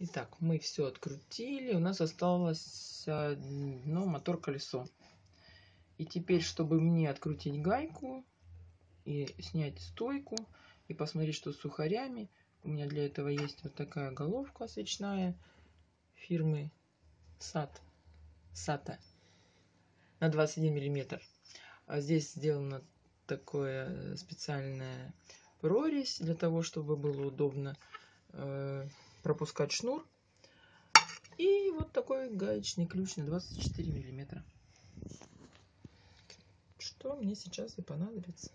Итак, мы все открутили. У нас осталось одно мотор-колесо. И теперь, чтобы мне открутить гайку и снять стойку, и посмотреть, что с сухарями, у меня для этого есть вот такая головка свечная фирмы SAT, SATA на 21 миллиметр. А здесь сделана такое специальная прорезь для того, чтобы было удобно э, пропускать шнур. И вот такой гаечный ключ на 24 миллиметра. Что мне сейчас и понадобится.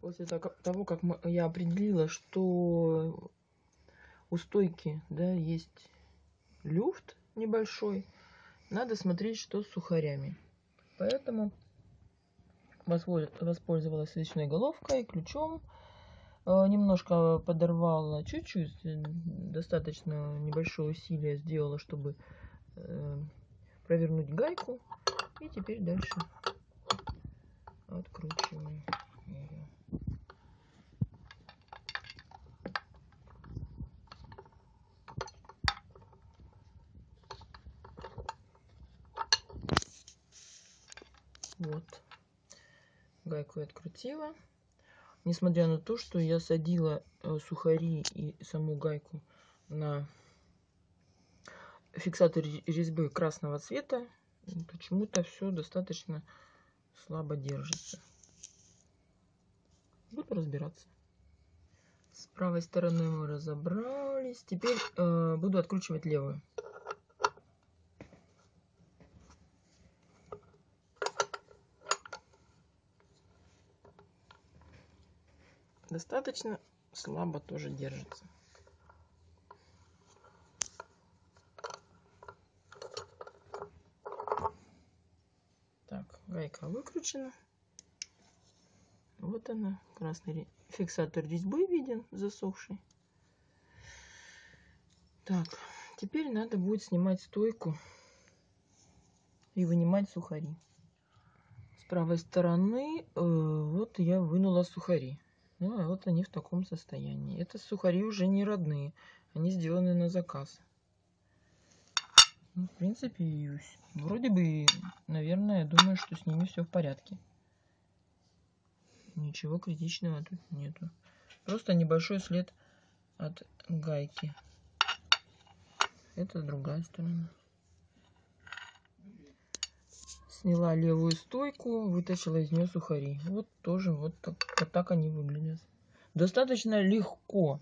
После того, как я определила, что у стойки да, есть люфт небольшой, надо смотреть, что с сухарями. Поэтому воспользовалась свечной головкой, ключом. Э, немножко подорвала, чуть-чуть, э, достаточно небольшое усилие сделала, чтобы э, провернуть гайку. И теперь дальше откручиваем. Вот гайку я открутила. Несмотря на то, что я садила э, сухари и саму гайку на фиксатор резьбы красного цвета, почему-то все достаточно слабо держится. Буду разбираться. С правой стороны мы разобрались. Теперь э, буду откручивать левую. Достаточно слабо тоже держится. Так, гайка выкручена. Вот она, красный фиксатор резьбы виден, засохший. Так, теперь надо будет снимать стойку и вынимать сухари. С правой стороны э, вот я вынула сухари. Ну, а вот они в таком состоянии. Это сухари уже не родные. Они сделаны на заказ. Ну, в принципе, вроде бы, наверное, думаю, что с ними все в порядке. Ничего критичного тут нету. Просто небольшой след от гайки. Это другая сторона. Сняла левую стойку, вытащила из нее сухари. Вот тоже вот так, вот так они выглядят. Достаточно легко.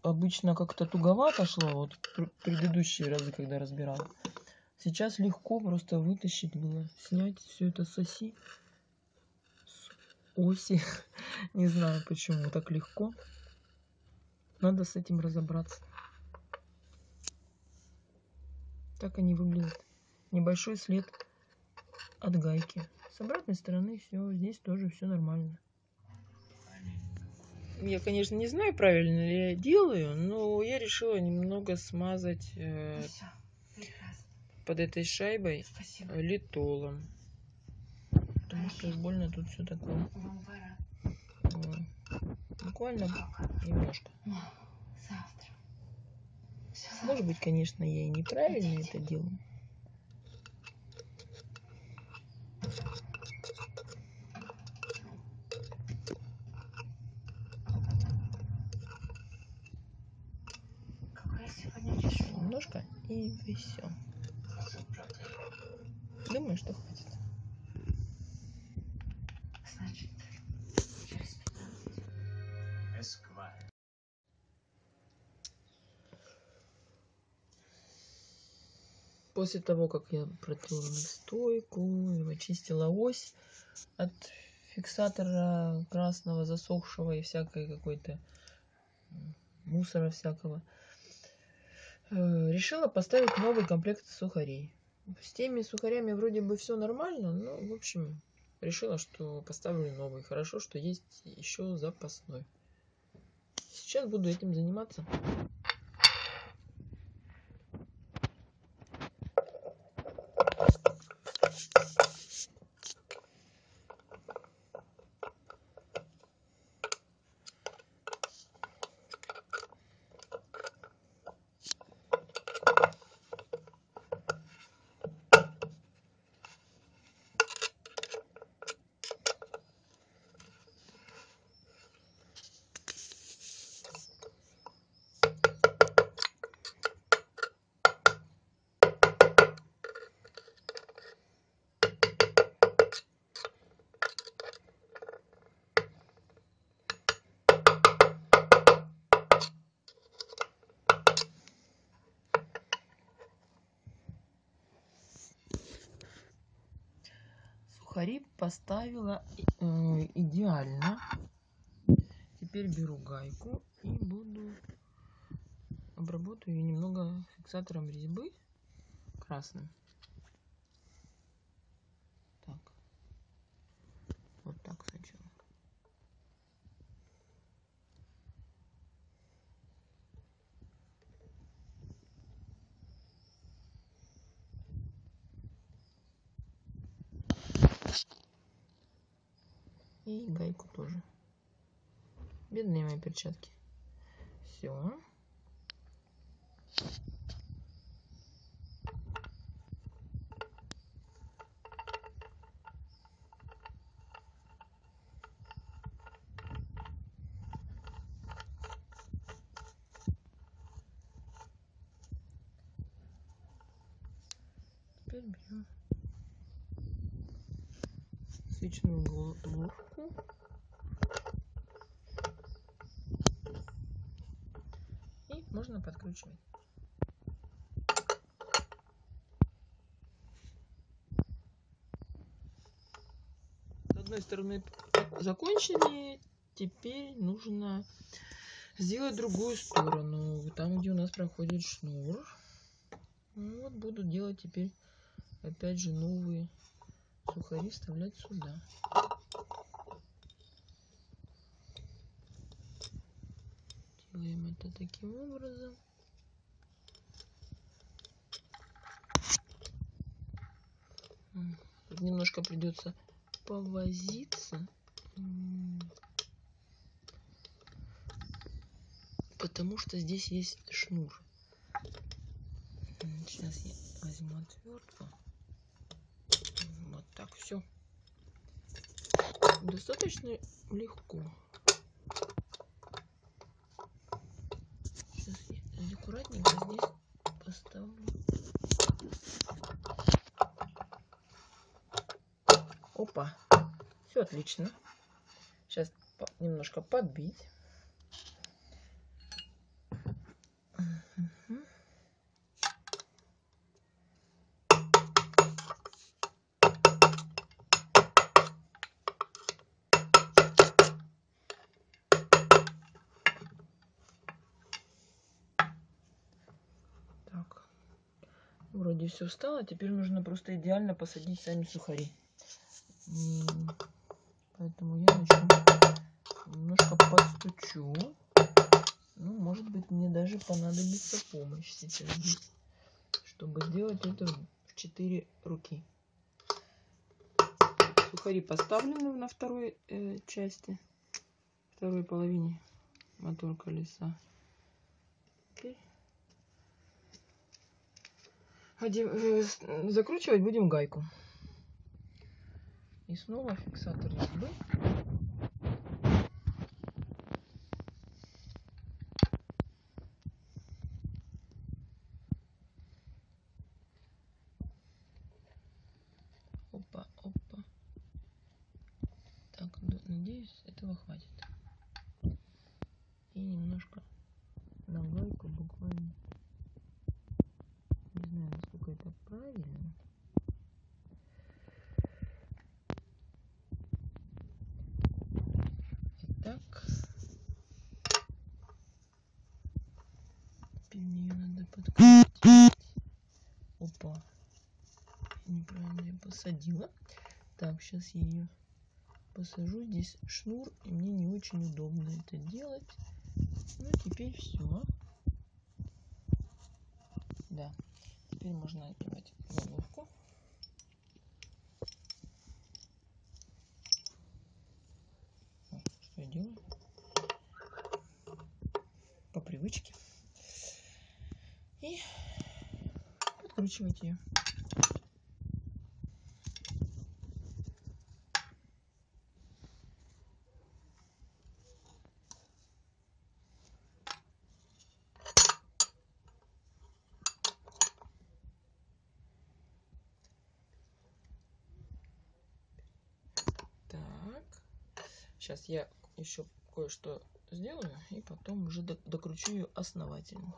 Обычно как-то туговато шло, вот предыдущие разы, когда разбирала. Сейчас легко просто вытащить было, снять все это с оси, с оси. Не знаю почему так легко. Надо с этим разобраться. Так они выглядят. Небольшой след от гайки. С обратной стороны все, здесь тоже все нормально. Я, конечно, не знаю, правильно ли я делаю, но я решила немного смазать э, под этой шайбой Спасибо. литолом. Потому что уж больно тут все такое. Вот. Буквально немножко. Может быть, конечно, я и неправильно это делаю. Немножко и все. Думаю, что хватит. Значит, через 15. После того, как я протерла стойку и очистила ось от фиксатора красного, засохшего и всякой какой-то мусора всякого, решила поставить новый комплект сухарей. С теми сухарями вроде бы все нормально, но, в общем, решила, что поставлю новый. Хорошо, что есть еще запасной. Сейчас буду этим заниматься. Поставила э, идеально. Теперь беру гайку и буду обработаю ее немного фиксатором резьбы красным. Так. Вот так сначала. И гайку тоже. Бедные мои перчатки. Все. Теперь берем свечную головку. И можно подкручивать. С одной стороны закончили, теперь нужно сделать другую сторону. Там, где у нас проходит шнур. Ну, вот буду делать теперь опять же новые сухари вставлять сюда. Делаем это таким образом. Тут немножко придется повозиться. Потому что здесь есть шнур. Сейчас я возьму отвертку. Вот так все. Достаточно легко. Сейчас я аккуратненько здесь поставлю. Опа. Все отлично. Сейчас немножко подбить. Вроде все встало. Теперь нужно просто идеально посадить сами сухари. Поэтому я начну немножко подстучу. Ну, может быть, мне даже понадобится помощь сейчас чтобы сделать это в четыре руки. Сухари поставлены на второй э, части, второй половине мотор колеса. Теперь Э, закручивать будем гайку. И снова фиксатор резьбы. Опа, опа. Так, надеюсь, этого хватит. И немножко на гайку буквально не знаю, насколько это правильно. Итак, теперь ее надо подкрутить. Опа, неправильно я посадила. Так, сейчас я ее посажу. Здесь шнур, и мне не очень удобно это делать. Ну, теперь все. Да. Теперь можно одевать головку. Что я делаю? По привычке. И подкручивать ее. Сейчас я еще кое-что сделаю и потом уже докручу ее основательно.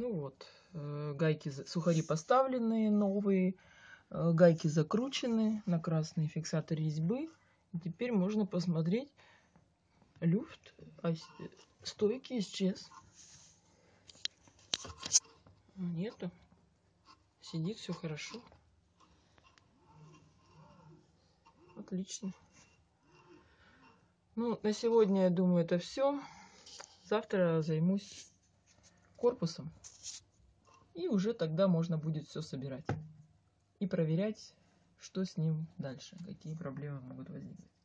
Ну вот, э, гайки, сухари поставлены, новые, э, гайки закручены на красные фиксаторы резьбы. Теперь можно посмотреть, люфт а стойки исчез. Нету. Сидит все хорошо. Отлично. Ну, на сегодня, я думаю, это все. Завтра займусь корпусом. И уже тогда можно будет все собирать. И проверять, что с ним дальше, какие проблемы могут возникнуть.